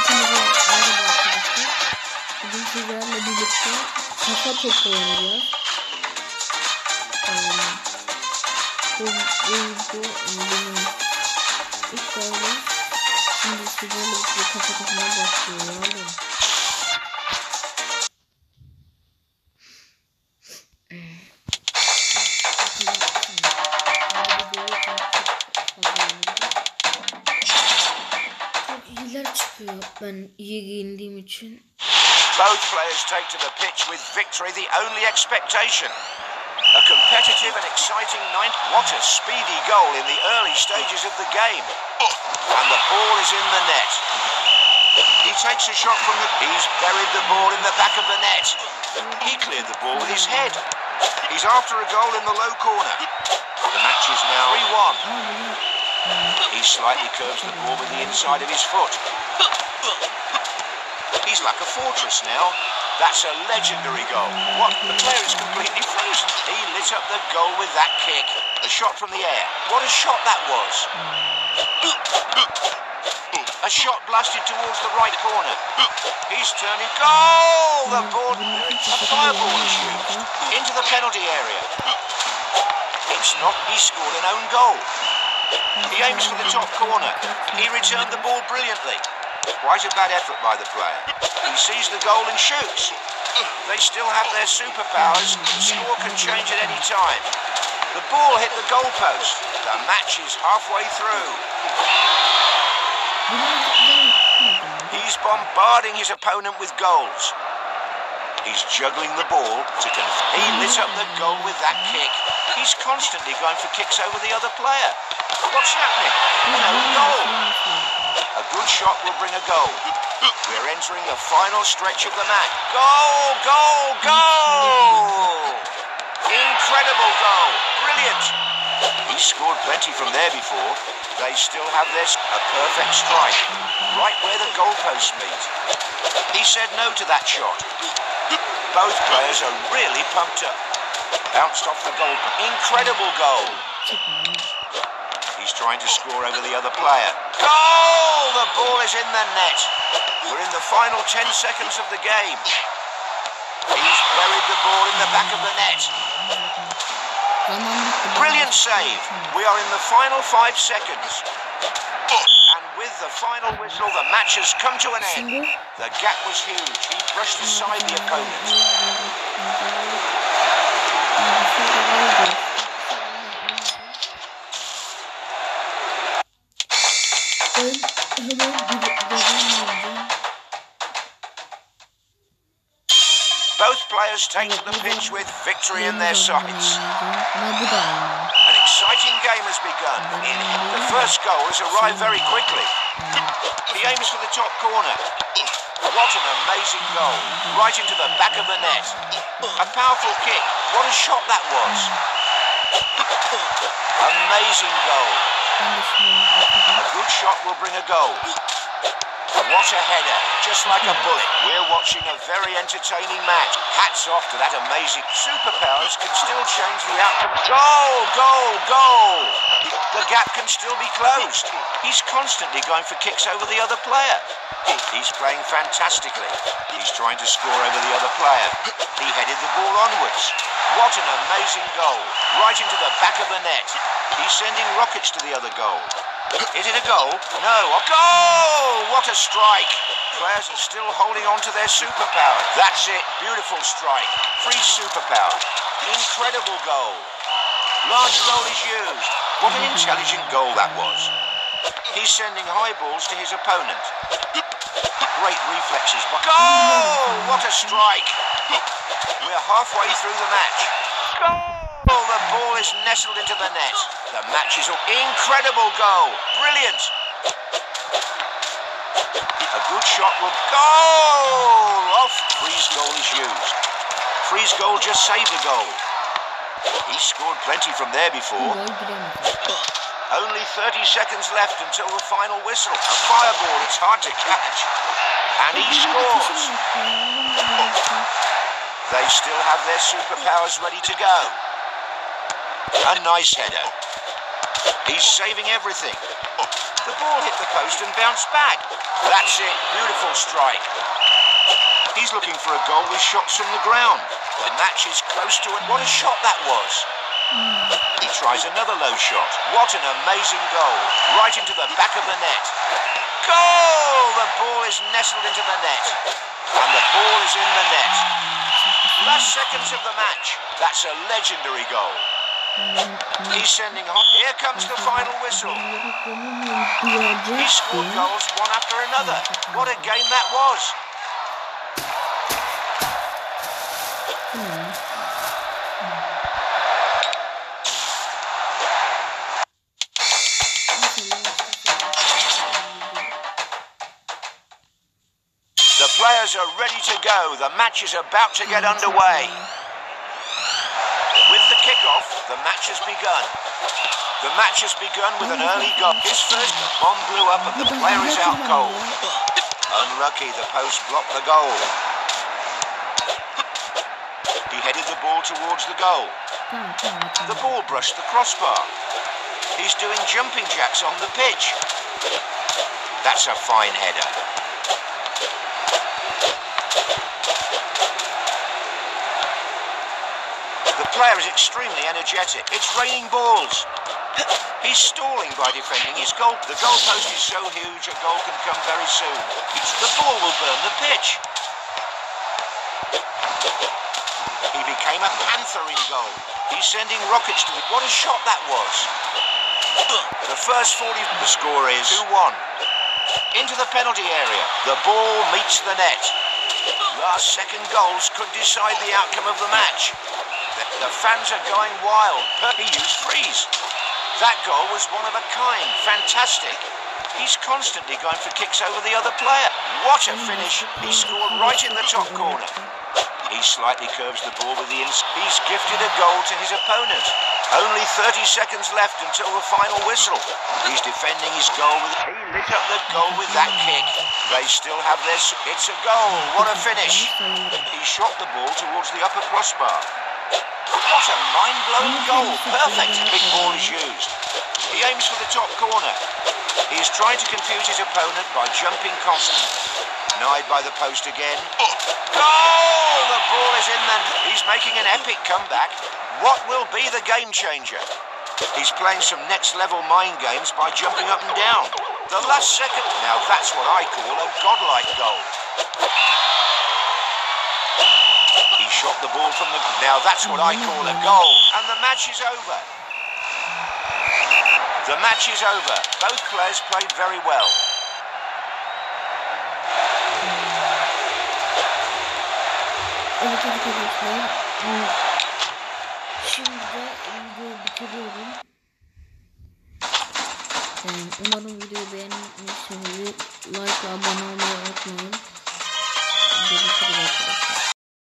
Hepinize merhaba arkadaşlar. Bugün sizlerle birlikte kafa topu oynayacağız. Ee, bu bu bu benim ilk böyle. Şimdi sizlerle birlikte kafa topuna başlıyorum. Ben için. Both players take to the pitch with victory the only expectation. A competitive and exciting ninth. What a speedy goal in the early stages of the game. And the ball is in the net. He takes a shot from the... He's buried the ball in the back of the net. He cleared the ball with his head. He's after a goal in the low corner. The match is now 3-1. He slightly curves the ball with the inside of his foot. He's like a fortress now. That's a legendary goal. What? The player is completely frozen. He lit up the goal with that kick. A shot from the air. What a shot that was. A shot blasted towards the right corner. He's turning. Goal! The ball. A fireball is used into the penalty area. It's not. He scored an own goal. He aims for the top corner. He returned the ball brilliantly. Quite a bad effort by the player. He sees the goal and shoots. They still have their superpowers. Score can change at any time. The ball hit the goalpost. The match is halfway through. He's bombarding his opponent with goals. He's juggling the ball to conf- He lit up the goal with that kick. He's constantly going for kicks over the other player. What's happening? No goal. A good shot will bring a goal. We're entering the final stretch of the match. Goal, goal, goal! Incredible goal. Brilliant. He scored plenty from there before. They still have this. A perfect strike. Right where the goalposts meet. He said no to that shot. Both players are really pumped up. Bounced off the goal. Incredible goal. He's trying to score over the other player. Goal! The ball is in the net. We're in the final 10 seconds of the game. He's buried the ball in the back of the net. Brilliant save. We are in the final five seconds. And with the final whistle, the match has come to an end. The gap was huge. He brushed aside the opponent. Players the pitch with victory in their sights. An exciting game has begun. The first goal has arrived very quickly. He aims for the top corner. What an amazing goal. Right into the back of the net. A powerful kick. What a shot that was. Amazing goal. A good shot will bring a goal. What a header, just like a bullet. We're watching a very entertaining match. Hats off to that amazing superpowers can still change the outcome. Goal, goal, goal. The gap can still be closed. He's constantly going for kicks over the other player. He's playing fantastically. He's trying to score over the other player. He headed the ball onwards. What an amazing goal. Right into the back of the net. He's sending rockets to the other goal. Is it a goal? No. A goal! What a strike. Players are still holding on to their superpower. That's it. Beautiful strike. Free superpower. Incredible goal. Large goal is used. What an intelligent goal that was. He's sending high balls to his opponent. Great reflexes. Goal! What a strike. We're halfway through the match. Goal! The ball is nestled into the net. The match is all incredible goal. Brilliant. A good shot will goal off. Freeze goal is used. Freeze goal just saved a goal. He scored plenty from there before. Only 30 seconds left until the final whistle. A fireball, it's hard to catch. And he scores. They still have their superpowers ready to go. A nice header. He's saving everything. The ball hit the post and bounced back. That's it. Beautiful strike. He's looking for a goal with shots from the ground. The match is close to it. What a shot that was. He tries another low shot. What an amazing goal. Right into the back of the net. Goal! The ball is nestled into the net. And the ball is in the net. Last seconds of the match. That's a legendary goal. He's sending hot. Here comes the final whistle. He scored goals one after another. What a game that was. The players are ready to go. The match is about to get underway. The match has begun. The match has begun with an early goal. His first bomb blew up and the player is out cold. Unlucky, the post blocked the goal. He headed the ball towards the goal. The ball brushed the crossbar. He's doing jumping jacks on the pitch. That's a fine header. Player is extremely energetic. It's raining balls. He's stalling by defending his goal. The goalpost is so huge a goal can come very soon. The ball will burn the pitch. He became a panther in goal. He's sending rockets to it. What a shot that was. The first 40, the score is 2-1. Into the penalty area. The ball meets the net. Last second goals could decide the outcome of the match. The, fans are going wild. He used freeze. That goal was one of a kind. Fantastic. He's constantly going for kicks over the other player. What a finish. He scored right in the top corner. He slightly curves the ball with the ins. He's gifted a goal to his opponent. Only 30 seconds left until the final whistle. He's defending his goal with. He lit up the goal with that kick. They still have this. It's a goal. What a finish. He shot the ball towards the upper crossbar. What a mind-blowing goal. Perfect. Big ball is used. He aims for the top corner. He is trying to confuse his opponent by jumping constantly. Denied by the post again. Oh, goal! The ball is in then. He's making an epic comeback. What will be the game changer? He's playing some next level mind games by jumping up and down. The last second. Now that's what I call a godlike goal. He shot the ball from the. Now that's what I call a goal. And the match is over. The match is over. Both players played very well. Evet arkadaşlar. Şimdi de videoyu bitiriyorum. Yani umarım videoyu beğenmişsinizdir. Like ve abone olmayı unutmayın.